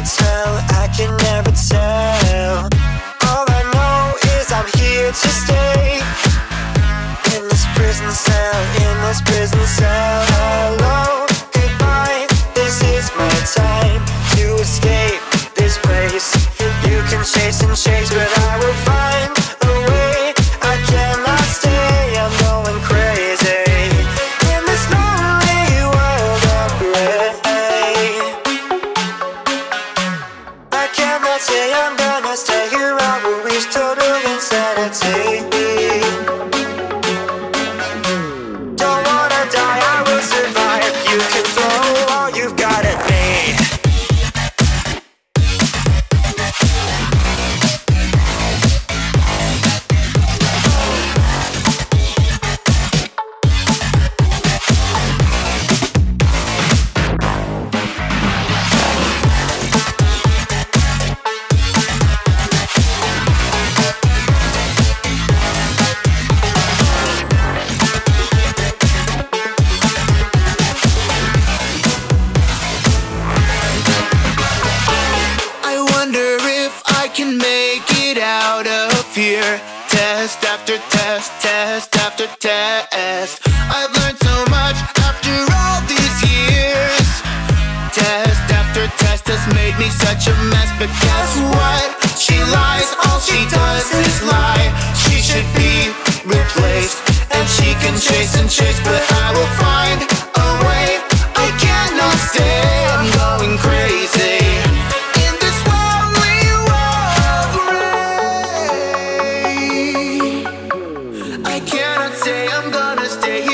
never tell, I can never tell. All I know is I'm here to stay. In this prison cell, in this prison cell. Hello, goodbye, this is my time To escape this place. You can chase and chase, but I will find can make it out of here. Test after test, test after test. I've learned so much after all these years. Test after test has made me such a mess But guess what? She lies, all she does stay here.